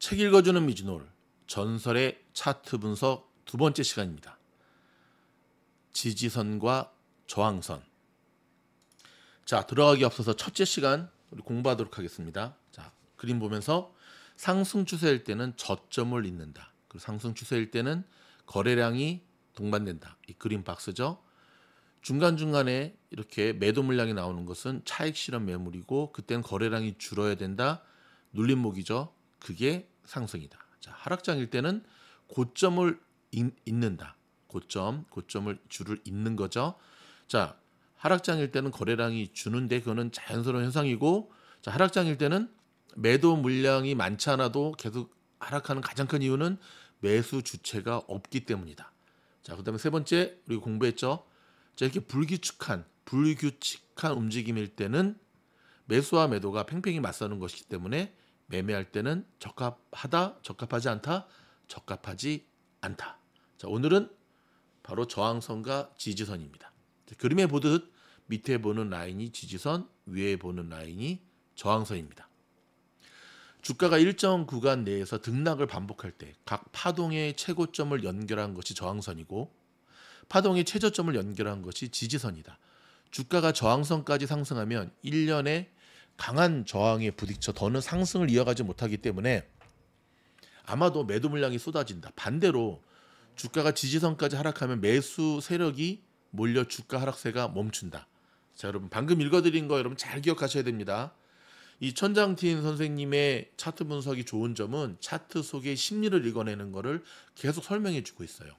책 읽어주는 미즈놀 전설의 차트 분석 두 번째 시간입니다. 지지선과 저항선. 자 들어가기 앞서서 첫째 시간 우리 공부하도록 하겠습니다. 자 그림 보면서 상승 추세일 때는 저점을 잇는다. 그리고 상승 추세일 때는 거래량이 동반된다. 이 그림 박스죠. 중간 중간에 이렇게 매도 물량이 나오는 것은 차익 실현 매물이고 그때는 거래량이 줄어야 된다. 눌림목이죠. 그게 상승이다. 자, 하락장일 때는 고점을 잇는다. 고점, 고점을 줄을 잇는 거죠. 자, 하락장일 때는 거래량이 주는데 그거는 자연스러운 현상이고 자, 하락장일 때는 매도 물량이 많지 않아도 계속 하락하는 가장 큰 이유는 매수 주체가 없기 때문이다. 자, 그다음에 세 번째 우리 공부했죠. 자, 이렇게 불규칙한 불규칙한 움직임일 때는 매수와 매도가 팽팽히 맞서는 것이기 때문에 매매할 때는 적합하다, 적합하지 않다, 적합하지 않다. 자, 오늘은 바로 저항선과 지지선입니다. 자, 그림에 보듯 밑에 보는 라인이 지지선, 위에 보는 라인이 저항선입니다. 주가가 일정 구간 내에서 등락을 반복할 때 각 파동의 최고점을 연결한 것이 저항선이고 파동의 최저점을 연결한 것이 지지선이다. 주가가 저항선까지 상승하면 1년에 강한 저항에 부딪혀 더는 상승을 이어가지 못하기 때문에 아마도 매도 물량이 쏟아진다. 반대로 주가가 지지선까지 하락하면 매수 세력이 몰려 주가 하락세가 멈춘다. 자, 여러분 방금 읽어드린 거 여러분 잘 기억하셔야 됩니다. 이 천장틴 선생님의 차트 분석이 좋은 점은 차트 속의 심리를 읽어내는 것을 계속 설명해 주고 있어요.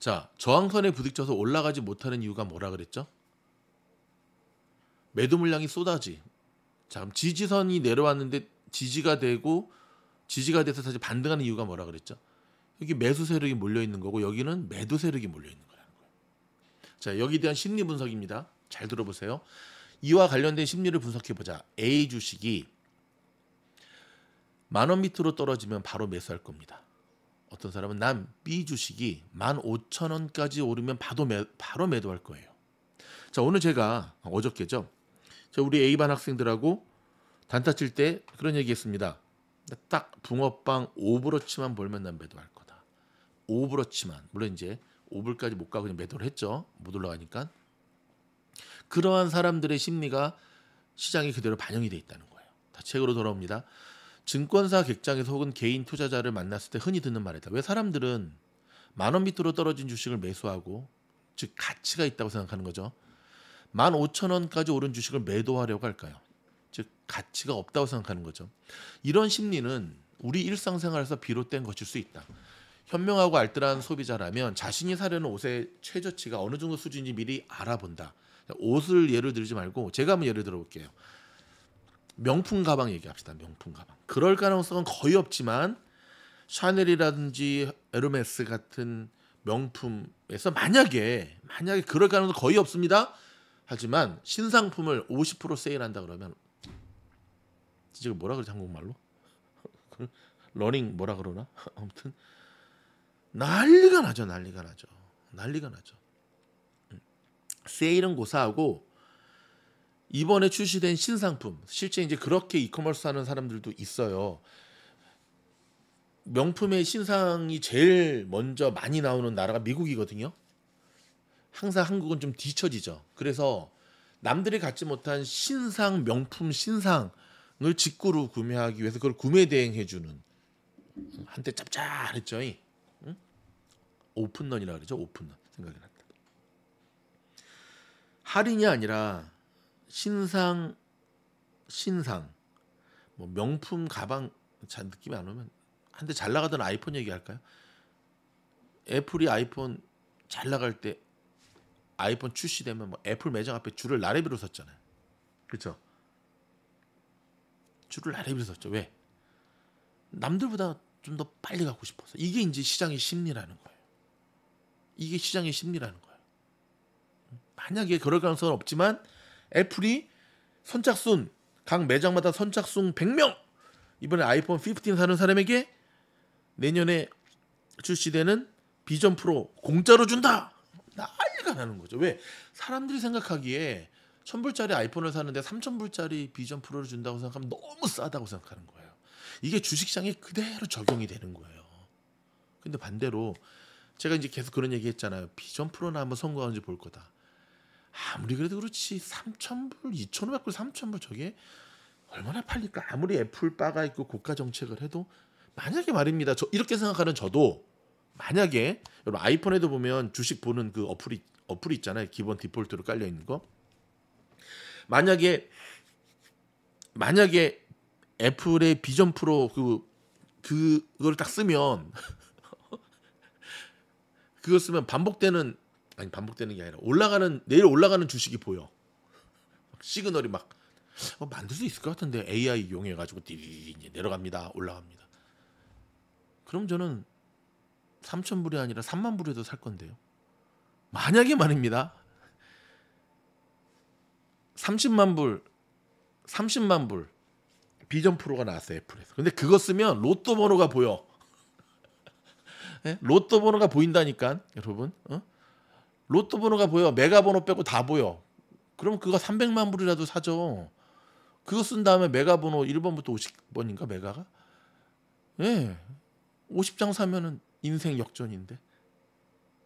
자, 저항선에 부딪혀서 올라가지 못하는 이유가 뭐라 그랬죠? 매도 물량이 쏟아지. 자, 지지선이 내려왔는데 지지가 되고 지지가 돼서 다시 반등하는 이유가 뭐라 그랬죠? 여기 매수 세력이 몰려 있는 거고 여기는 매도 세력이 몰려 있는 거라는 거예요. 자, 여기에 대한 심리 분석입니다. 잘 들어보세요. 이와 관련된 심리를 분석해 보자. A 주식이 만 원 밑으로 떨어지면 바로 매수할 겁니다. 어떤 사람은 난 B 주식이 만 오천 원까지 오르면 바로, 매, 바로 매도할 거예요. 자 오늘 제가 어저께죠. 자, 우리 A반 학생들하고 단타 칠 때 그런 얘기했습니다. 딱 붕어빵 5브러치만 벌면 난 매도할 거다. 5브러치만 물론 이제 5불까지 못 가고 그냥 매도를 했죠. 못 올라가니까. 그러한 사람들의 심리가 시장에 그대로 반영이 돼 있다는 거예요. 다 책으로 돌아옵니다. 증권사 객장에서 혹은 개인 투자자를 만났을 때 흔히 듣는 말이다. 왜 사람들은 만 원 밑으로 떨어진 주식을 매수하고 즉 가치가 있다고 생각하는 거죠. 만 오천 원까지 오른 주식을 매도하려고 할까요? 즉 가치가 없다고 생각하는 거죠. 이런 심리는 우리 일상생활에서 비롯된 것일 수 있다. 현명하고 알뜰한 소비자라면 자신이 사려는 옷의 최저치가 어느 정도 수준인지 미리 알아본다. 옷을 예를 들지 말고 제가 한번 예를 들어볼게요. 명품 가방 얘기합시다. 명품 가방. 그럴 가능성은 거의 없지만 샤넬이라든지 에르메스 같은 명품에서 만약에 만약에 그럴 가능성 거의 없습니다. 하지만 신상품을 50% 세일한다 그러면 지금 뭐라 그러지 한국말로? 러닝 뭐라 그러나? 아무튼 난리가 나죠. 난리가 나죠. 난리가 나죠. 음. 세일은 고사하고 이번에 출시된 신상품 실제 이제 그렇게 이커머스 하는 사람들도 있어요. 명품의 신상이 제일 먼저 많이 나오는 나라가 미국이거든요. 항상 한국은 좀 뒤처지죠. 그래서 남들이 갖지 못한 신상 명품 신상을 직구로 구매하기 위해서 그걸 구매 대행해 주는 한때 짭짤했죠. 응? 오픈런이라 그러죠. 오픈런 생각이 났다. 할인이 아니라 신상 신상 뭐 명품 가방 잘 느낌이 안 오면 한때 잘 나가던 아이폰 얘기할까요? 애플이 아이폰 잘 나갈 때 아이폰 출시되면 뭐 애플 매장 앞에 줄을 나래비로 섰잖아요. 그렇죠? 줄을 나래비로 섰죠. 왜? 남들보다 좀 더 빨리 갖고 싶어서 이게 이제 시장의 심리라는 거예요. 이게 시장의 심리라는 거예요. 만약에 그럴 가능성은 없지만 애플이 선착순 각 매장마다 선착순 100명 이번에 아이폰 15 사는 사람에게 내년에 출시되는 비전 프로 공짜로 준다 난 리가 나는 거죠 왜 사람들이 생각하기에 1000불짜리 아이폰을 사는데 3000불짜리 비전 프로를 준다고 생각하면 너무 싸다고 생각하는 거예요 이게 주식시장에 그대로 적용이 되는 거예요. 근데 반대로 제가 이제 계속 그런 얘기 했잖아요. 비전 프로나 한번 성공하는지 볼 거다. 아무리 그래도 그렇지 3,000불, 2,500불, 3,000불 저게 얼마나 팔릴까? 아무리 애플 바가 있고 고가 정책을 해도 만약에 말입니다. 저 이렇게 생각하는 저도 만약에 여러분 아이폰에도 보면 주식 보는 그 어플이 어플이 있잖아요. 기본 디폴트로 깔려 있는 거. 만약에 만약에 애플의 비전 프로 그 그걸 딱 쓰면 그거 쓰면 반복되는 아니 반복되는 게 아니라 올라가는 내일 올라가는 주식이 보여. 시그널이 막 어, 만들 수 있을 것 같은데 AI 이용해 가지고 띠 내려갑니다. 올라갑니다. 그럼 저는 3천 불이 아니라 3만 불에도 살 건데요. 만약에 말입니다. 30만 불, 30만 불 비전 프로가 나왔어요 애플에서. 근데 그거 쓰면 로또 번호가 보여. 네? 로또 번호가 보인다니까 여러분. 어? 로또 번호가 보여. 메가 번호 빼고 다 보여. 그럼 그거 300만 불이라도 사죠. 그거 쓴 다음에 메가 번호 1번부터 50번인가 메가가? 예. 네. 50장 사면은 인생 역전인데.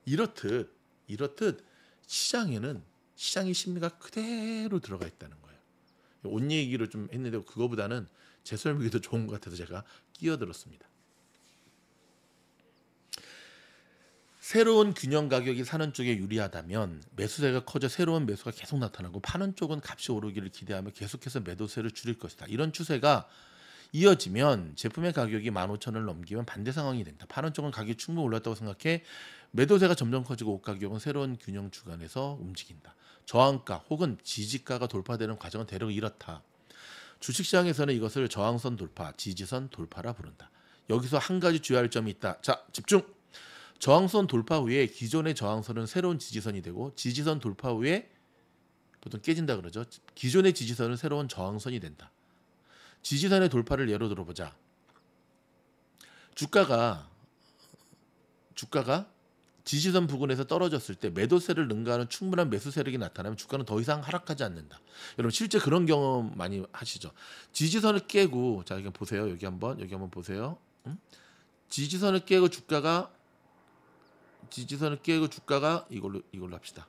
이렇듯 이렇듯 시장에는 시장의 심리가 그대로 들어가 있다는 거예요. 옷 얘기를 좀 했는데 그거보다는 제 설명이 더 좋은 것 같아서 제가 끼어들었습니다. 새로운 균형 가격이 사는 쪽에 유리하다면 매수세가 커져 새로운 매수가 계속 나타나고 파는 쪽은 값이 오르기를 기대하며 계속해서 매도세를 줄일 것이다. 이런 추세가 이어지면 제품의 가격이 15,000원을 넘기면 반대 상황이 된다. 파는 쪽은 가격이 충분히 올랐다고 생각해 매도세가 점점 커지고 옷 가격은 새로운 균형 주간에서 움직인다. 저항가 혹은 지지가가 돌파되는 과정은 대략 이렇다. 주식시장에서는 이것을 저항선 돌파, 지지선 돌파라 부른다. 여기서 한 가지 주의할 점이 있다. 자, 집중. 저항선 돌파 후에 기존의 저항선은 새로운 지지선이 되고 지지선 돌파 후에 보통 깨진다 그러죠. 기존의 지지선은 새로운 저항선이 된다. 지지선의 돌파를 예로 들어보자. 주가가 주가가 지지선 부근에서 떨어졌을 때 매도세를 능가하는 충분한 매수 세력이 나타나면 주가는 더 이상 하락하지 않는다. 여러분 실제 그런 경험 많이 하시죠. 지지선을 깨고 자 여기 보세요. 여기 한번 여기 한번 보세요. 음? 지지선을 깨고 주가가 지지선을 깨고 주가가 이걸로 이걸로 합시다.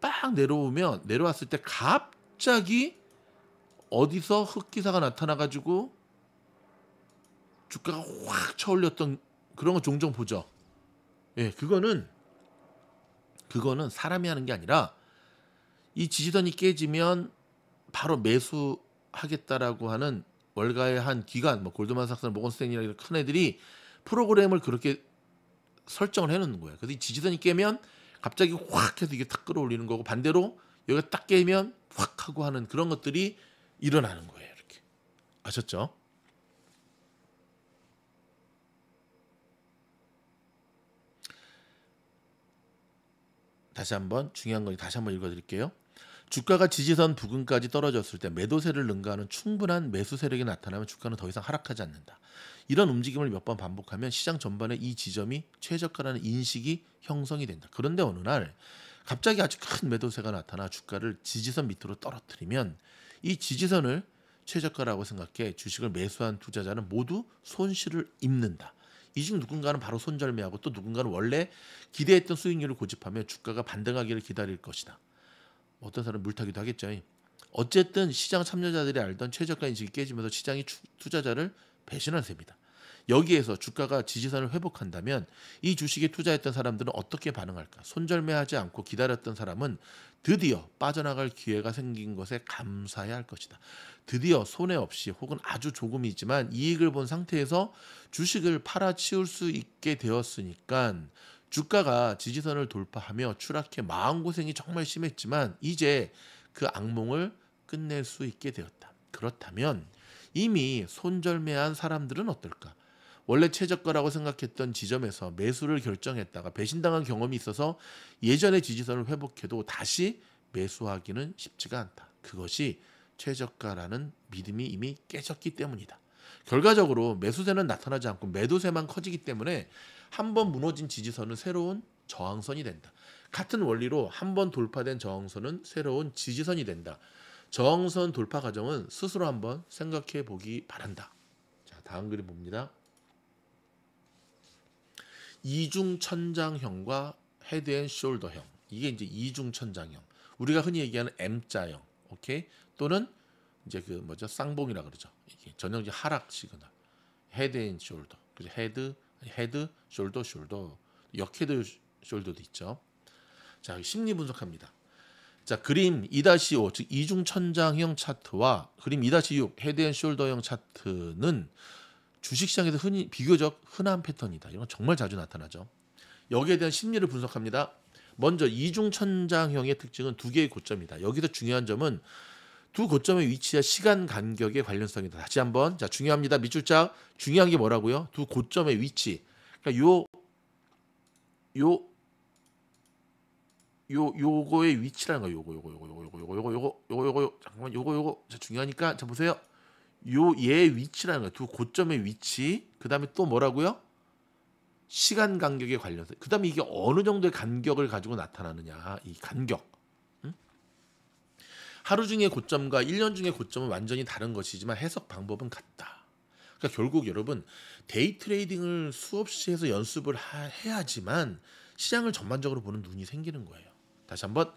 빡 내려오면 내려왔을 때 갑자기 어디서 흑기사가 나타나 가지고 주가가 확 쳐올렸던 그런 거 종종 보죠. 예, 그거는 그거는 사람이 하는 게 아니라 이 지지선이 깨지면 바로 매수하겠다라고 하는 월가의 한 기관, 뭐 골드만삭스나 모건스탠이나 이런 큰 애들이 프로그램을 그렇게 설정을 해놓는 거예요. 그래서 이 지지선이 깨면 갑자기 확 해서 이게 탁 끌어올리는 거고 반대로 여기가 딱 깨면 확 하고 하는 그런 것들이 일어나는 거예요. 이렇게 아셨죠? 다시 한번 중요한 거 다시 한번 읽어드릴게요. 주가가 지지선 부근까지 떨어졌을 때 매도세를 능가하는 충분한 매수 세력이 나타나면 주가는 더 이상 하락하지 않는다. 이런 움직임을 몇 번 반복하면 시장 전반에 이 지점이 최저가라는 인식이 형성이 된다. 그런데 어느 날 갑자기 아주 큰 매도세가 나타나 주가를 지지선 밑으로 떨어뜨리면 이 지지선을 최저가라고 생각해 주식을 매수한 투자자는 모두 손실을 입는다. 이 중 누군가는 바로 손절매하고 또 누군가는 원래 기대했던 수익률을 고집하며 주가가 반등하기를 기다릴 것이다. 어떤 사람은 물타기도 하겠죠. 어쨌든 시장 참여자들이 알던 최저가 인식이 깨지면서 시장이 투자자를 배신한 셈이다. 여기에서 주가가 지지선을 회복한다면 이 주식에 투자했던 사람들은 어떻게 반응할까? 손절매하지 않고 기다렸던 사람은 드디어 빠져나갈 기회가 생긴 것에 감사해야 할 것이다. 드디어 손해 없이 혹은 아주 조금이지만 이익을 본 상태에서 주식을 팔아치울 수 있게 되었으니까 주가가 지지선을 돌파하며 추락해 마음고생이 정말 심했지만 이제 그 악몽을 끝낼 수 있게 되었다. 그렇다면 이미 손절매한 사람들은 어떨까? 원래 최저가라고 생각했던 지점에서 매수를 결정했다가 배신당한 경험이 있어서 예전의 지지선을 회복해도 다시 매수하기는 쉽지가 않다. 그것이 최저가라는 믿음이 이미 깨졌기 때문이다. 결과적으로 매수세는 나타나지 않고 매도세만 커지기 때문에 한 번 무너진 지지선은 새로운 저항선이 된다. 같은 원리로 한 번 돌파된 저항선은 새로운 지지선이 된다. 저항선 돌파 과정은 스스로 한번 생각해 보기 바란다. 다음 그림 봅니다. 이중 천장형과 head and shoulder형. 이게 이제 이중 천장형. 우리가 흔히 얘기하는 M자형. 오케이? 또는 이제 그 뭐죠? 쌍봉이라 그러죠. 이게 전형적 하락 시그널. head and shoulder. 그죠? head head shoulder shoulder. 역head shoulder도 있죠. 자, 심리 분석합니다. 자, 그림 2-5, 즉 이중 천장형 차트와 그림 2-6 head and shoulder형 차트는 주식시장에서 흔히 비교적 흔한 패턴이다. 이건 정말 자주 나타나죠. 여기에 대한 심리를 분석합니다. 먼저 이중 천장형의 특징은 두 개의 고점이다. 여기서 중요한 점은 두 고점의 위치와 시간 간격의 관련성이다. 다시 한번 자 중요합니다. 밑줄자 중요한 게 뭐라고요? 두 고점의 위치. 그러니까 요 요, 요, 요거의 위치라는 거예요. 요거, 요거, 요거, 요거, 요거, 요거, 요거, 요거, 요거, 요거, 잠깐만, 요거, 요거, 자, 중요하니까, 자, 보세요. 요, 얘의 위치라는 거예요. 두 고점의 위치. 그 다음에 또 뭐라고요? 시간 간격에 관련해서. 그 다음에 이게 어느 정도의 간격을 가지고 나타나느냐. 이 간격. 응? 하루 중의 고점과 1년 중의 고점은 완전히 다른 것이지만 해석 방법은 같다. 그러니까 결국 여러분 day trading을 수없이 해서 연습을 하, 해야지만 시장을 전반적으로 보는 눈이 생기는 거예요. 다시 한번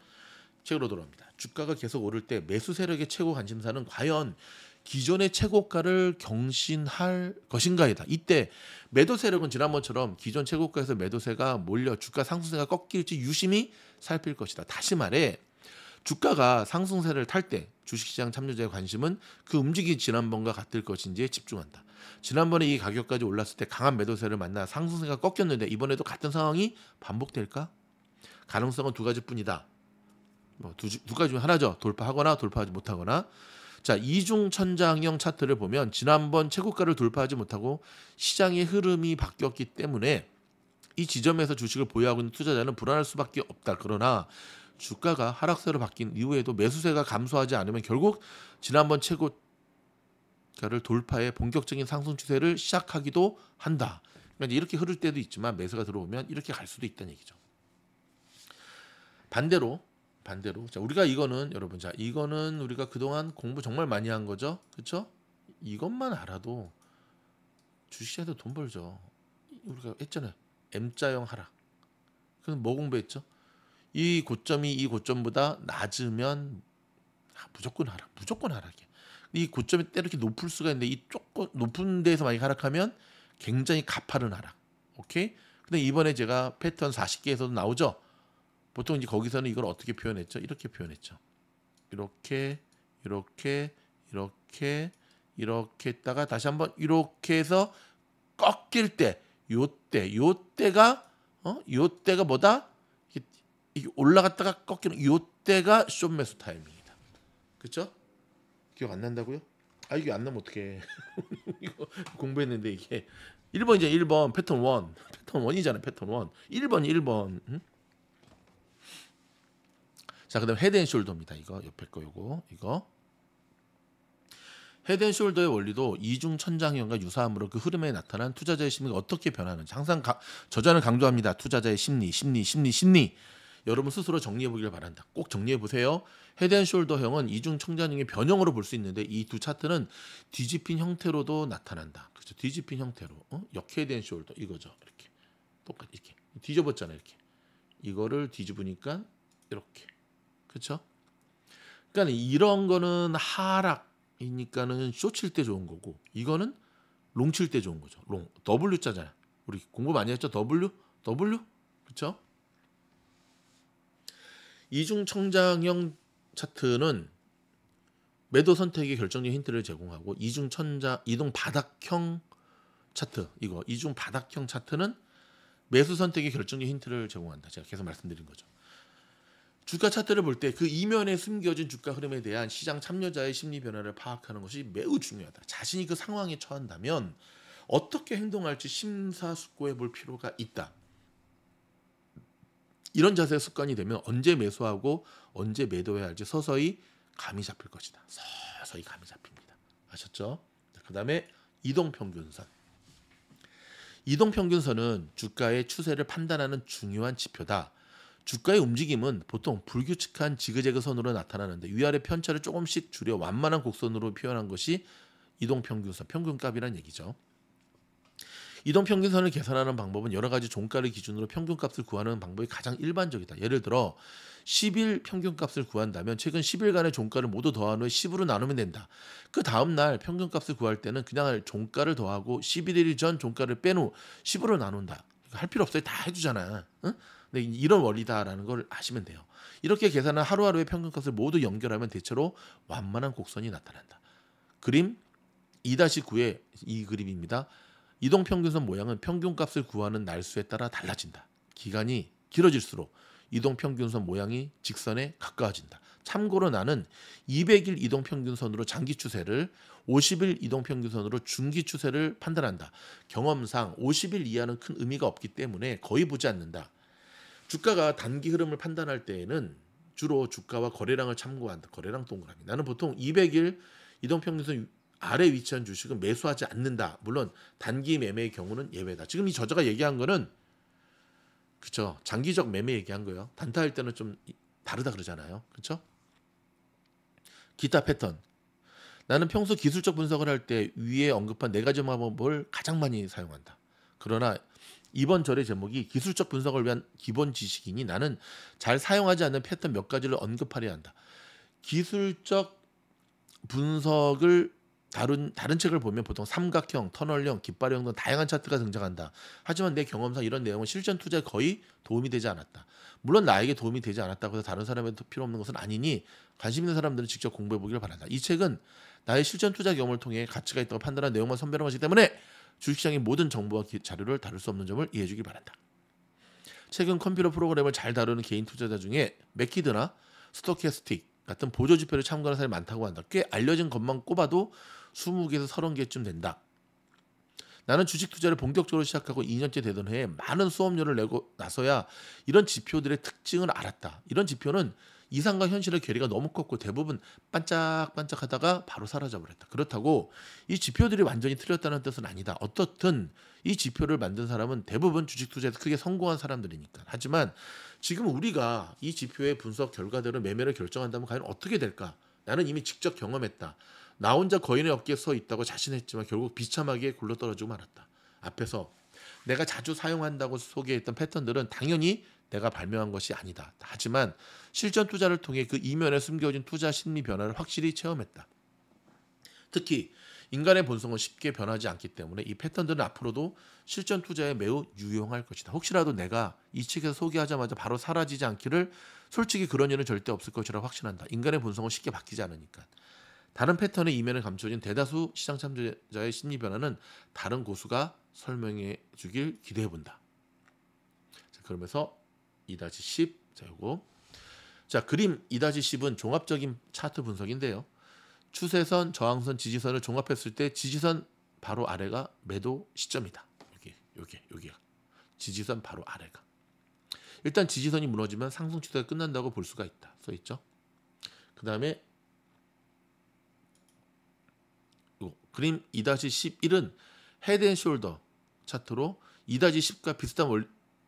책으로 돌아옵니다. 주가가 계속 오를 때 매수 세력의 최고 관심사는 과연 기존의 최고가를 경신할 것인가이다. 이때 매도 세력은 지난번처럼 기존 최고가에서 매도세가 몰려 주가 상승세가 꺾일지 유심히 살필 것이다. 다시 말해 주가가 상승세를 탈 때 주식시장 참여자의 관심은 그 움직이 지난번과 같을 것인지에 집중한다. 지난번에 이 가격까지 올랐을 때 강한 매도세를 만나 상승세가 꺾였는데 이번에도 같은 상황이 반복될까? 가능성은 두 가지뿐이다. 뭐두 두 가지 중 하나죠. 돌파하거나 돌파하지 못하거나. 자, 이중 천장형 차트를 보면 지난번 최고가를 돌파하지 못하고 시장의 흐름이 바뀌었기 때문에 이 지점에서 주식을 보유하고 있는 투자자는 불안할 수밖에 없다. 그러나 주가가 하락세로 바뀐 이후에도 매수세가 감소하지 않으면 결국 지난번 최고가를 돌파해 본격적인 상승 추세를 시작하기도 한다. 그러니까 이렇게 흐를 때도 있지만 매수가 들어오면 이렇게 갈 수도 있다는 얘기죠. 반대로 반대로. 자 우리가 이거는 여러분 자 이거는 우리가 그동안 공부 정말 많이 한 거죠? 그렇죠 이것만 알아도 주식시장에서 돈 벌죠. 우리가 했잖아요. M자형 하락. 그럼 뭐 공부했죠? 이 고점이 이 고점보다 낮으면 아, 무조건 하락 무조건 하락이야. 이 고점이 때 이렇게 높을 수가 있는데 이 조금 높은 데서 많이 하락하면 굉장히 가파른 하락. 오케이? 근데 이번에 제가 패턴 40개에서도 나오죠 보통 이제 거기서는 이걸 어떻게 표현했죠? 이렇게 표현했죠. 이렇게 이렇게 이렇게 이렇게 했다가 다시 한번 이렇게 해서 꺾일 때 요때 요때가 어? 요때가 뭐다? 이게, 이게 올라갔다가 꺾이는 요때가 쇼매수 타이밍이다. 그렇죠? 기억 안 난다고요? 아 이게 안 나면 어떡해. 이거 공부했는데 이게 1번이죠. 1번 패턴 1. 패턴 1이잖아요. 패턴 1. 1번 1번. 응? 자, 그다음 헤드앤숄더입니다. 이거 옆에 거 요거 이거 head and shoulder의 원리도 이중 천장형과 유사하므로 그 흐름에 나타난 투자자의 심리가 어떻게 변하는지 항상 가, 저자는 강조합니다. 투자자의 심리, 심리, 심리, 심리. 여러분 스스로 정리해 보기를 바란다. 꼭 정리해 보세요. head and shoulder형은 이중 천장형의 변형으로 볼 수 있는데 이 두 차트는 뒤집힌 형태로도 나타난다. 그렇죠? 뒤집힌 형태로 어? 역 head and shoulder 이거죠. 이렇게 똑같이 이렇게 뒤집었잖아요. 이렇게 이거를 뒤집으니까 이렇게 그렇죠? 그러니까 이런 거는 하락이니까는 쇼칠 때 좋은 거고 이거는 long 칠 때 좋은 거죠. long W 자잖아. 우리 공부 많이 했죠. W W 그렇죠? 이중 천장형 차트는 매도 선택의 결정적 힌트를 제공하고 이중 천자 이동 바닥형 차트 이거 이중 바닥형 차트는 매수 선택의 결정적 힌트를 제공한다. 제가 계속 말씀드린 거죠. 주가 차트를 볼 때 그 이면에 숨겨진 주가 흐름에 대한 시장 참여자의 심리 변화를 파악하는 것이 매우 중요하다. 자신이 그 상황에 처한다면 어떻게 행동할지 심사숙고해 볼 필요가 있다. 이런 자세 습관이 되면 언제 매수하고 언제 매도해야 할지 서서히 감이 잡힐 것이다. 서서히 감이 잡힙니다. 아셨죠? 그 다음에 이동 평균선. 이동 평균선은 주가의 추세를 판단하는 중요한 지표다. 주가의 움직임은 보통 불규칙한 지그재그 선으로 나타나는데 위아래 편차를 조금씩 줄여 완만한 곡선으로 표현한 것이 이동평균선, 평균값이란 얘기죠. 이동평균선을 계산하는 방법은 여러 가지 종가를 기준으로 평균값을 구하는 방법이 가장 일반적이다. 예를 들어 10일 평균값을 구한다면 최근 10일간의 종가를 모두 더한 후에 10으로 나누면 된다. 그 다음 날 평균값을 구할 때는 그냥 종가를 더하고 11일 전 종가를 뺀 후 10으로 나눈다. 할 필요 없어요. 다 해주잖아. 응? 근데 이런 원리다라는 걸 아시면 돼요. 이렇게 계산한 하루하루의 평균값을 모두 연결하면 대체로 완만한 곡선이 나타난다. 그림 2-9의 이 그림입니다. 이동 평균선 모양은 평균값을 구하는 날수에 따라 달라진다. 기간이 길어질수록 이동 평균선 모양이 직선에 가까워진다. 참고로 나는 200일 이동 평균선으로 장기 추세를 50일 이동 평균선으로 중기 추세를 판단한다. 경험상 50일 이하는 큰 의미가 없기 때문에 거의 보지 않는다. 주가가 단기 흐름을 판단할 때에는 주로 주가와 거래량을 참고한다. 거래량 동그라미. 나는 보통 200일 이동평균선 아래 위치한 주식은 매수하지 않는다. 물론 단기 매매의 경우는 예외다. 지금 이 저자가 얘기한 거는 그쵸 장기적 매매 얘기한 거예요. 단타할 때는 좀 다르다 그러잖아요. 그렇죠? 기타 패턴. 나는 평소 기술적 분석을 할 때 위에 언급한 네 가지 방법을 가장 많이 사용한다. 그러나 이번 절의 제목이 기술적 분석을 위한 기본 지식이니 나는 잘 사용하지 않는 패턴 몇 가지를 언급하려 한다. 기술적 분석을 다른 다른 책을 보면 보통 삼각형, 터널형, 깃발형 등 다양한 차트가 등장한다. 하지만 내 경험상 이런 내용은 실전 투자에 거의 도움이 되지 않았다. 물론 나에게 도움이 되지 않았다고 해서 다른 사람한테 필요 없는 것은 아니니 관심 있는 사람들은 직접 공부해 보기를 바란다. 이 책은 나의 실전 투자 경험을 통해 가치가 있다고 판단한 내용만 선별한 것이기 때문에 주식시장의 모든 정보와 자료를 다룰 수 없는 점을 이해해 주길 바란다. 최근 컴퓨터 프로그램을 잘 다루는 개인 투자자 중에 맥키드나 스토캐스틱 같은 보조 지표를 참고하는 사람이 많다고 한다. 꽤 알려진 것만 꼽아도 20개에서 30개쯤 된다. 나는 주식 투자를 본격적으로 시작하고 2년째 되던 해에 많은 수업료를 내고 나서야 이런 지표들의 특징을 알았다. 이런 지표는 이상과 현실의 괴리가 너무 컸고 대부분 반짝반짝하다가 바로 사라져버렸다. 그렇다고 이 지표들이 완전히 틀렸다는 뜻은 아니다. 어떻든 이 지표를 만든 사람은 대부분 주식 투자에서 크게 성공한 사람들이니까. 하지만 지금 우리가 이 지표의 분석 결과대로 매매를 결정한다면 과연 어떻게 될까? 나는 이미 직접 경험했다. 나 혼자 거인의 어깨에 서 있다고 자신했지만 결국 비참하게 굴러떨어지고 말았다. 앞에서 내가 자주 사용한다고 소개했던 패턴들은 당연히 내가 발명한 것이 아니다. 하지만 실전 투자를 통해 그 이면에 숨겨진 투자 심리 변화를 확실히 체험했다. 특히 인간의 본성은 쉽게 변하지 않기 때문에 이 패턴들은 앞으로도 실전 투자에 매우 유용할 것이다. 혹시라도 내가 이 책에서 소개하자마자 바로 사라지지 않기를 솔직히 그런 일은 절대 없을 것이라 확신한다. 인간의 본성은 쉽게 바뀌지 않으니까. 다른 패턴의 이면에 감춰진 대다수 시장 참여자의 심리 변화는 다른 고수가 설명해 주길 기대해 본다. 자, 그러면서 2-10 자, 요거 자, 그림 2-10은 종합적인 차트 분석인데요. 추세선, 저항선, 지지선을 종합했을 때 지지선 바로 아래가 매도 시점이다. 여기, 여기, 여기가 지지선 바로 아래가. 일단 지지선이 무너지면 상승 추세가 끝난다고 볼 수가 있다. 써 있죠. 그 다음에 그림 2-11은 헤드앤숄더 차트로 2-10과 비슷한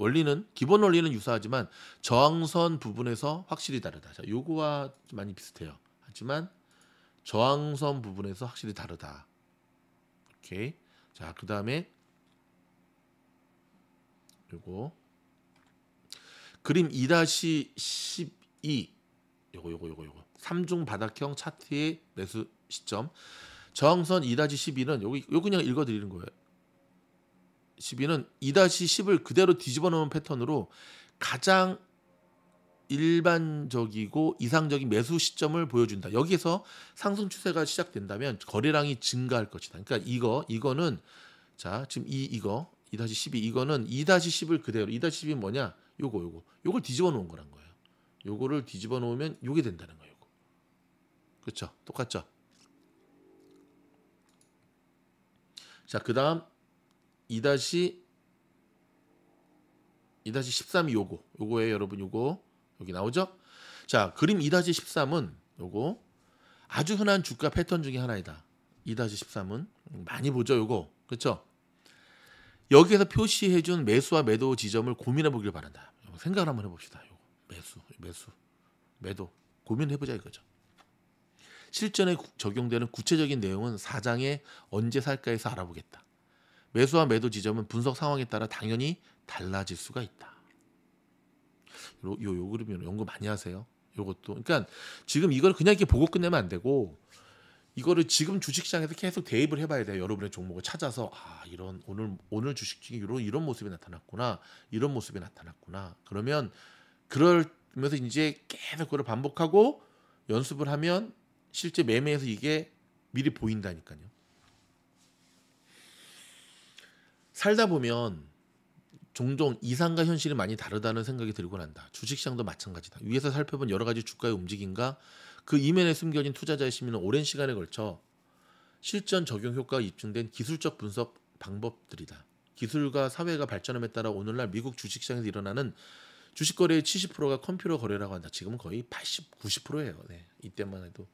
원리는 기본 원리는 유사하지만 저항선 부분에서 확실히 다르다. 자, 요거와 많이 비슷해요. 하지만 저항선 부분에서 확실히 다르다. 오케이. 자, 그다음에 요거 그림 2-12 요거 요거 요거 요거 삼중 바닥형 차트의 매수 시점 저항선 2-12는 여기 요 그냥 읽어 드리는 거예요. 12는 2-10을 그대로 뒤집어 놓은 패턴으로 가장 일반적이고 이상적인 매수 시점을 보여준다. 여기서 상승 추세가 시작된다면 거래량이 증가할 것이다. 그러니까 이거 이거는 자 지금 이 이거 2-12 이거는 2-10을 그대로 2-10이 뭐냐? 요거 요거 요걸 뒤집어 놓은 거란 거예요. 요거를 뒤집어 놓으면 요게 된다는 거예요. 요거. 그렇죠? 똑같죠? 자, 그다음 2-2-13이 요거. 요거에 여러분 요거 여기 나오죠? 자, 그림 2-13은 요거 아주 흔한 주가 패턴 중에 하나이다. 2-13은 많이 보죠, 요거. 그렇죠? 여기에서 표시해 준 매수와 매도 지점을 고민해 보길 바란다. 생각을 한번 해 봅시다. 요거. 매수, 매수, 매도 고민해 보자 이거죠. 실전에 구- 적용되는 구체적인 내용은 사장에 언제 살까에서 알아보겠다. 매수와 매도 지점은 분석 상황에 따라 당연히 달라질 수가 있다. 요, 요, 요 그러면 연구 많이 하세요. 요것도. 그러니까 지금 이걸 그냥 이렇게 보고 끝내면 안 되고 이거를 지금 주식시장에서 계속 대입을 해봐야 돼요. 여러분의 종목을 찾아서 아 이런 오늘 오늘 주식 중에 이런 이런 모습이 나타났구나, 이런 모습이 나타났구나. 그러면 그러면서 이제 계속 그걸 반복하고 연습을 하면 실제 매매에서 이게 미리 보인다니까요. 살다 보면 종종 이상과 현실이 많이 다르다는 생각이 들고 난다. 주식시장도 마찬가지다. 위에서 살펴본 여러 가지 주가의 움직임과 그 이면에 숨겨진 투자자의 심리는 오랜 시간에 걸쳐 실전 적용 효과가 입증된 기술적 분석 방법들이다. 기술과 사회가 발전함에 따라 오늘날 미국 주식시장에서 일어나는 주식 거래의 70%가 컴퓨터 거래라고 한다. 지금은 거의 80, 90%예요. 네. 이때만 해도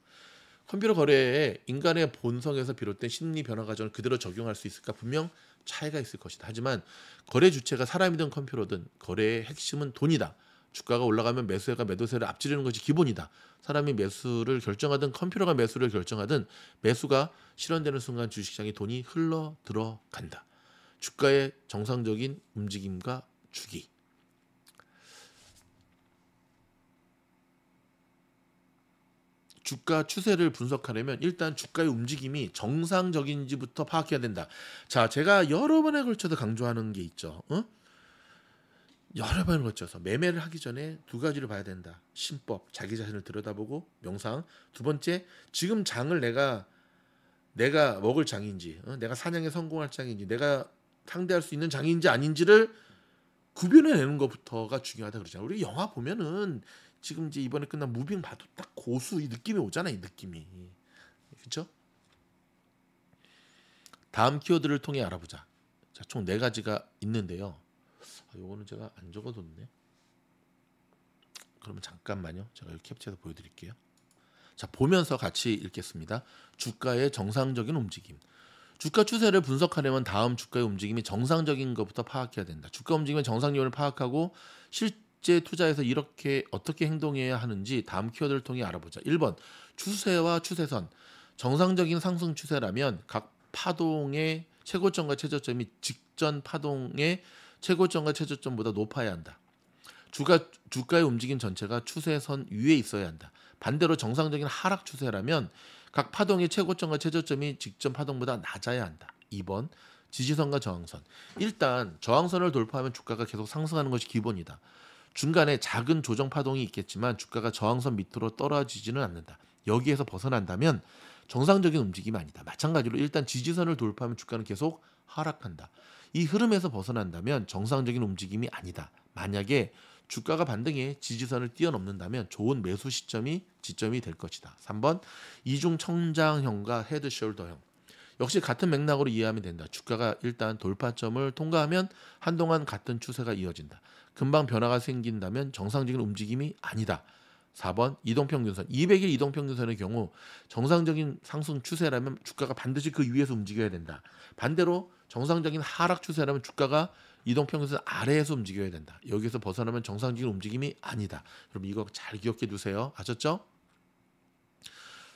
컴퓨터 거래에 인간의 본성에서 비롯된 심리 변화 과정을 그대로 적용할 수 있을까? 분명 차이가 있을 것이다. 하지만 거래 주체가 사람이든 컴퓨터든 거래의 핵심은 돈이다. 주가가 올라가면 매수세가 매도세를 앞지르는 것이 기본이다. 사람이 매수를 결정하든 컴퓨터가 매수를 결정하든 매수가 실현되는 순간 주식시장에 돈이 흘러 들어간다. 주가의 정상적인 움직임과 주기. 주가 추세를 분석하려면 일단 주가의 움직임이 정상적인지부터 파악해야 된다. 자, 제가 여러 번에 걸쳐서 강조하는 게 있죠. 어? 여러 번에 걸쳐서 매매를 하기 전에 두 가지를 봐야 된다. 신법, 자기 자신을 들여다보고 명상. 두 번째, 지금 장을 내가 내가 먹을 장인지, 어? 내가 사냥에 성공할 장인지, 내가 상대할 수 있는 장인지 아닌지를 구별해내는 것부터가 중요하다 그러잖아요. 우리 영화 보면은 지금 이제 이번에 끝난 무빙 봐도 딱 고수 이 느낌이 오잖아, 이 느낌이. 그렇죠? 다음 키워드를 통해 알아보자. 자, 총 네 가지가 있는데요. 아, 요거는 제가 안 적어뒀네. 그러면 잠깐만요. 제가 여기 캡처해서 보여드릴게요. 자 보면서 같이 읽겠습니다. 주가의 정상적인 움직임. 주가 추세를 분석하려면 다음 주가의 움직임이 정상적인 것부터 파악해야 된다. 주가 움직임의 정상 요인을 파악하고 실 제 투자에서 이렇게 어떻게 행동해야 하는지 다음 키워드를 통해 알아보자. 1번 추세와 추세선. 정상적인 상승 추세라면 각 파동의 최고점과 최저점이 직전 파동의 최고점과 최저점보다 높아야 한다. 주가 주가의 움직임 전체가 추세선 위에 있어야 한다. 반대로 정상적인 하락 추세라면 각 파동의 최고점과 최저점이 직전 파동보다 낮아야 한다. 2번 지지선과 저항선. 일단 저항선을 돌파하면 주가가 계속 상승하는 것이 기본이다. 중간에 작은 조정 파동이 있겠지만 주가가 저항선 밑으로 떨어지지는 않는다. 여기에서 벗어난다면 정상적인 움직임이 아니다. 마찬가지로 일단 지지선을 돌파하면 주가는 계속 하락한다. 이 흐름에서 벗어난다면 정상적인 움직임이 아니다. 만약에 주가가 반등해 지지선을 뛰어넘는다면 좋은 매수 시점이 지점이 될 것이다. 3번 이중 천장형과 head shoulder형. 역시 같은 맥락으로 이해하면 된다. 주가가 일단 돌파점을 통과하면 한동안 같은 추세가 이어진다. 금방 변화가 생긴다면 정상적인 움직임이 아니다. 4번 이동평균선 200일 이동평균선의 경우 정상적인 상승 추세라면 주가가 반드시 그 위에서 움직여야 된다. 반대로 정상적인 하락 추세라면 주가가 이동평균선 아래에서 움직여야 된다. 여기서 벗어나면 정상적인 움직임이 아니다. 여러분 이거 잘 기억해 두세요. 아셨죠?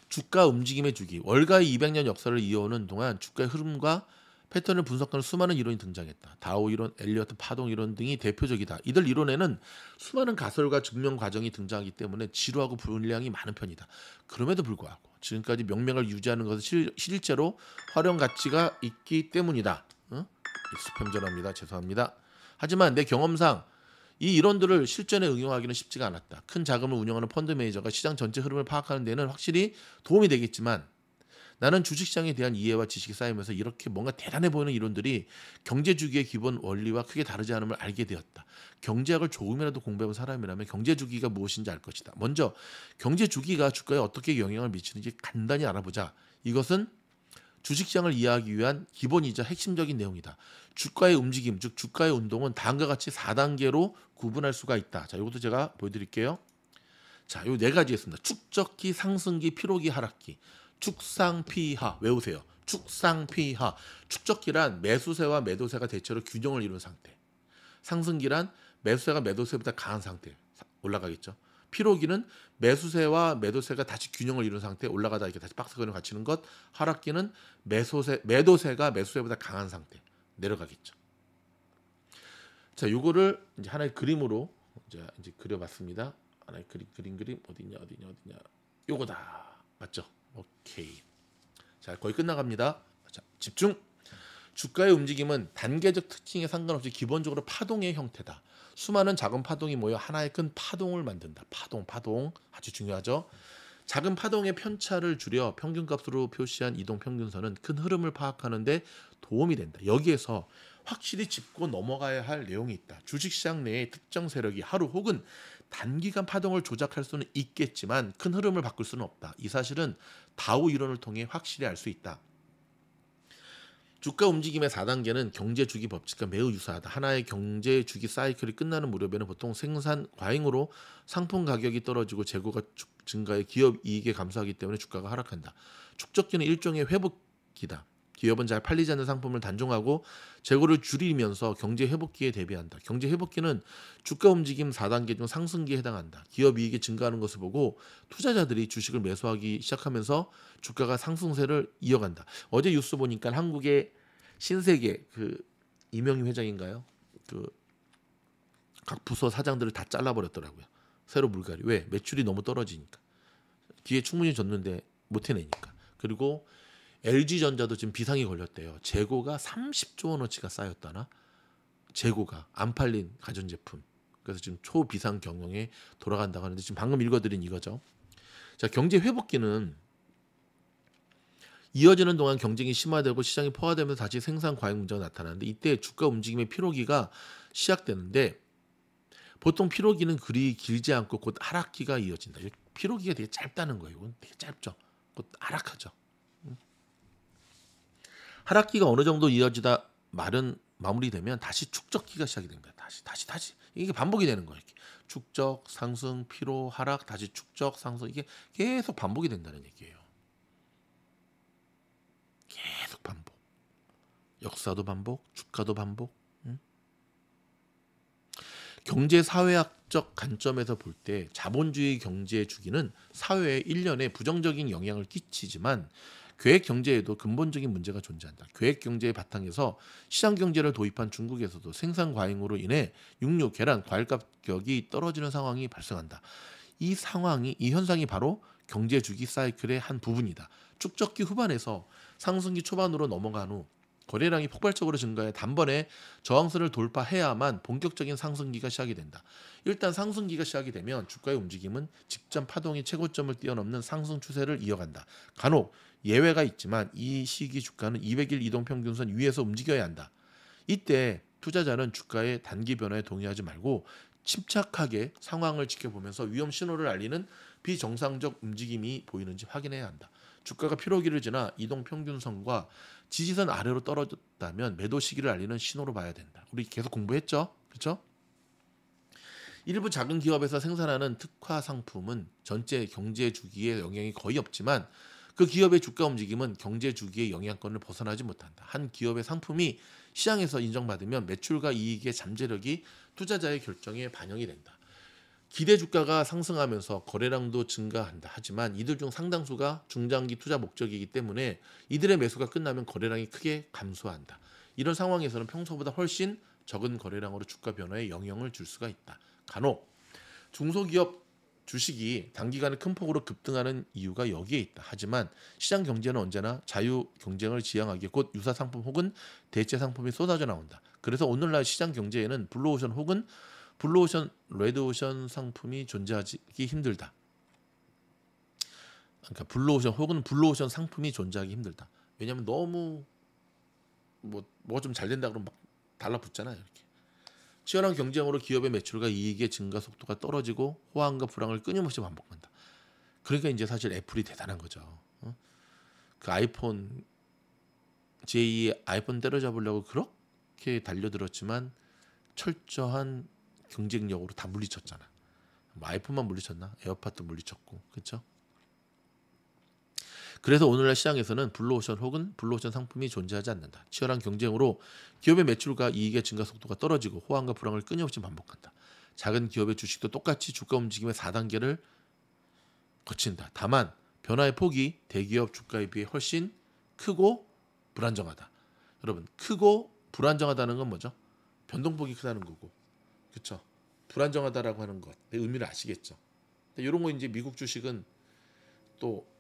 주가 움직임의 주기 월가의 200년 역사를 이어오는 동안 주가의 흐름과 패턴을 분석하는 수많은 이론이 등장했다. 다오 이론, 엘리어트 파동 이론 등이 대표적이다. 이들 이론에는 수많은 가설과 증명 과정이 등장하기 때문에 지루하고 분량이 많은 편이다. 그럼에도 불구하고 지금까지 명맥을 유지하는 것은 실, 실제로 활용 가치가 있기 때문이다. 어? 스팸 전화입니다. 죄송합니다. 하지만 내 경험상 이 이론들을 실전에 응용하기는 쉽지가 않았다. 큰 자금을 운영하는 펀드 매니저가 시장 전체 흐름을 파악하는 데는 확실히 도움이 되겠지만 나는 주식시장에 대한 이해와 지식이 쌓이면서 이렇게 뭔가 대단해 보이는 이론들이 경제 주기의 기본 원리와 크게 다르지 않음을 알게 되었다. 경제학을 조금이라도 공부해본 사람이라면 경제 주기가 무엇인지 알 것이다. 먼저 경제 주기가 주가에 어떻게 영향을 미치는지 간단히 알아보자. 이것은 주식시장을 이해하기 위한 기본이자 핵심적인 내용이다. 주가의 움직임, 즉 주가의 운동은 다음과 같이 4단계로 구분할 수가 있다. 자, 이것도 제가 보여드릴게요. 자, 요 네 가지 있습니다. 축적기, 상승기, 피로기, 하락기. 축상피하 외우세요. 축상피하. 축적기란 매수세와 매도세가 대체로 균형을 이룬 상태. 상승기란 매수세가 매도세보다 강한 상태. 올라가겠죠. 피로기는 매수세와 매도세가 다시 균형을 이룬 상태 올라가다 이렇게 다시 박스권을 갖추는 것. 하락기는 매소세 매도세가 매수세보다 강한 상태 내려가겠죠. 자, 요거를 이제 하나의 그림으로 이제 이제 그려봤습니다. 하나의 그림 그림 그림 어디냐 어디냐 어디냐 요거다 맞죠? 오케이. 자, 거의 끝나갑니다. 자, 집중. 주가의 움직임은 단계적 특징에 상관없이 기본적으로 파동의 형태다. 수많은 작은 파동이 모여 하나의 큰 파동을 만든다. 파동, 파동 아주 중요하죠. 작은 파동의 편차를 줄여 평균값으로 표시한 이동 평균선은 큰 흐름을 파악하는데 도움이 된다. 여기에서 확실히 짚고 넘어가야 할 내용이 있다. 주식시장 내의 특정 세력이 하루 혹은 단기간 파동을 조작할 수는 있겠지만 큰 흐름을 바꿀 수는 없다. 이 사실은 다우 이론을 통해 확실히 알 수 있다. 주가 움직임의 4단계는 경제 주기 법칙과 매우 유사하다. 하나의 경제 주기 사이클이 끝나는 무렵에는 보통 생산 과잉으로 상품 가격이 떨어지고 재고가 증가해 기업 이익에 감소하기 때문에 주가가 하락한다. 축적기는 일종의 회복기다. 기업은 잘 팔리지 않는 상품을 단종하고 재고를 줄이면서 경제 회복기에 대비한다. 경제 회복기는 주가 움직임 4단계 중 상승기에 해당한다. 기업 이익이 증가하는 것을 보고 투자자들이 주식을 매수하기 시작하면서 주가가 상승세를 이어간다. 어제 뉴스 보니까 한국의 신세계 그 이명희 회장인가요? 그 각 부서 사장들을 다 잘라버렸더라고요. 새로 물갈이. 왜? 매출이 너무 떨어지니까. 기회 충분히 줬는데 못 해내니까. 그리고 LG전자도 지금 비상이 걸렸대요. 재고가 30조 원어치가 쌓였다나? 재고가 안 팔린 가전제품. 그래서 지금 초비상 경영에 돌아간다고 하는데 지금 방금 읽어드린 이거죠. 자 경제 회복기는 이어지는 동안 경쟁이 심화되고 시장이 포화되면서 다시 생산 과잉 문제가 나타나는데 이때 주가 움직임의 피로기가 시작되는데 보통 피로기는 그리 길지 않고 곧 하락기가 이어진다. 피로기가 되게 짧다는 거예요. 이건 되게 짧죠. 곧 하락하죠. 하락기가 어느 정도 이어지다 말은 마무리되면 다시 축적기가 시작이 됩니다. 다시 다시 다시 이게 반복이 되는 거예요. 이렇게. 축적, 상승, 피로, 하락, 다시 축적, 상승 이게 계속 반복이 된다는 얘기예요. 계속 반복. 역사도 반복, 주가도 반복. 응? 경제 사회학적 관점에서 볼 때 자본주의 경제 주기는 사회에 일련의 부정적인 영향을 끼치지만 계획 경제에도 근본적인 문제가 존재한다. 계획 경제의 바탕에서 시장 경제를 도입한 중국에서도 생산 과잉으로 인해 육류, 계란, 과일 가격이 떨어지는 상황이 발생한다. 이 상황이 이 현상이 바로 경제 주기 사이클의 한 부분이다. 축적기 후반에서 상승기 초반으로 넘어간 후 거래량이 폭발적으로 증가해 단번에 저항선을 돌파해야만 본격적인 상승기가 시작이 된다. 일단 상승기가 시작이 되면 주가의 움직임은 직전 파동이 최고점을 뛰어넘는 상승 추세를 이어간다. 간혹 예외가 있지만 이 시기 주가는 200일 이동 평균선 위에서 움직여야 한다. 이때 투자자는 주가의 단기 변화에 동의하지 말고 침착하게 상황을 지켜보면서 위험 신호를 알리는 비정상적 움직임이 보이는지 확인해야 한다. 주가가 피로기를 지나 이동 평균선과 지지선 아래로 떨어졌다면 매도 시기를 알리는 신호로 봐야 된다. 우리 계속 공부했죠? 그렇죠? 일부 작은 기업에서 생산하는 특화 상품은 전체 경제 주기에 영향이 거의 없지만 그 기업의 주가 움직임은 경제 주기의 영향권을 벗어나지 못한다. 한 기업의 상품이 시장에서 인정받으면 매출과 이익의 잠재력이 투자자의 결정에 반영이 된다. 기대 주가가 상승하면서 거래량도 증가한다. 하지만 이들 중 상당수가 중장기 투자 목적이기 때문에 이들의 매수가 끝나면 거래량이 크게 감소한다. 이런 상황에서는 평소보다 훨씬 적은 거래량으로 주가 변화에 영향을 줄 수가 있다. 간혹 중소기업 주식이 단기간에 큰 폭으로 급등하는 이유가 여기에 있다. 하지만 시장 경제는 언제나 자유 경쟁을 지향하기에 곧 유사 상품 혹은 대체 상품이 쏟아져 나온다. 그래서 오늘날 시장 경제에는 블루오션 혹은 블루오션, 레드오션 상품이 존재하기 힘들다. 그러니까 블루오션 혹은 블루오션 상품이 존재하기 힘들다. 왜냐하면 너무 뭐 뭐가 좀 잘 된다 그러면 막 달라붙잖아요. 이렇게. 치열한 경쟁으로 기업의 매출과 이익의 증가 속도가 떨어지고 호황과 불황을 끊임없이 반복한다. 그러니까 이제 사실 애플이 대단한 거죠. 어? 그 아이폰 제2의 아이폰 때려잡으려고 그렇게 달려들었지만 철저한 경쟁력으로 다 물리쳤잖아. 뭐 아이폰만 물리쳤나? 에어팟도 물리쳤고, 그렇죠? 그래서 오늘날 시장에서는 블루오션 혹은 블루오션 상품이 존재하지 않는다. 치열한 경쟁으로 기업의 매출과 이익의 증가 속도가 떨어지고 호황과 불황을 끊임없이 반복한다. 작은 기업의 주식도 똑같이 주가 움직임의 4단계를 거친다. 다만 변화의 폭이 대기업 주가에 비해 훨씬 크고 불안정하다. 여러분, 크고 불안정하다는 건 뭐죠? 변동폭이 크다는 거고. 그렇죠? 불안정하다라고 하는 것. 의 의미를 아시겠죠? 이런 거 이제 미국 주식은 또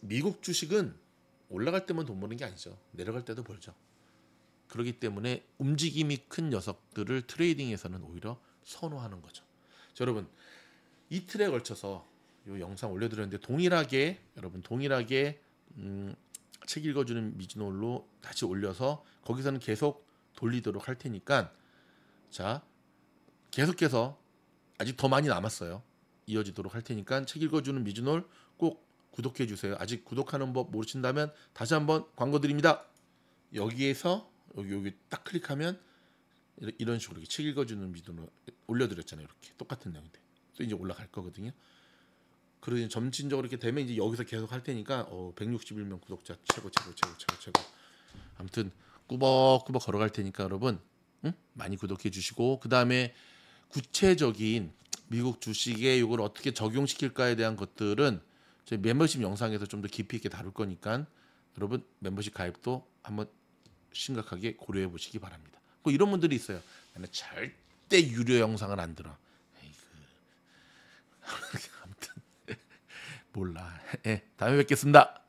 미국 주식은 올라갈 때만 돈 버는 게 아니죠. 내려갈 때도 벌죠. 그렇기 때문에 움직임이 큰 녀석들을 트레이딩에서는 오히려 선호하는 거죠. 자, 여러분 이틀에 걸쳐서 이 영상 올려드렸는데 동일하게 여러분 동일하게 음, 책 읽어주는 미즈놀로 다시 올려서 거기서는 계속 돌리도록 할 테니까 자 계속해서 아직 더 많이 남았어요. 이어지도록 할 테니까 책 읽어주는 미즈놀 꼭 구독해 주세요. 아직 구독하는 법 모르신다면 다시 한번 광고 드립니다. 여기에서 여기 여기 딱 클릭하면 이런- 식으로 이렇게 책 읽어주는 미드로 올려드렸잖아요. 이렇게 똑같은 내용인데 또 이제 올라갈 거거든요. 그러니 점진적으로 이렇게 되면 이제 여기서 계속 할 테니까 어, 161명 구독자 최고 최고 최고 최고 최고. 아무튼 꾸벅꾸벅 걸어갈 테니까 여러분 응? 많이 구독해 주시고 그 다음에 구체적인 미국 주식에 이걸 어떻게 적용시킬까에 대한 것들은 저희 멤버십 영상에서 좀 더 깊이 있게 다룰 거니까 여러분 멤버십 가입도 한번 심각하게 고려해 보시기 바랍니다. 뭐 이런 분들이 있어요. 나는 절대 유료 영상을 안 들어. 에이그. 아무튼 몰라. 예, 다음에 뵙겠습니다.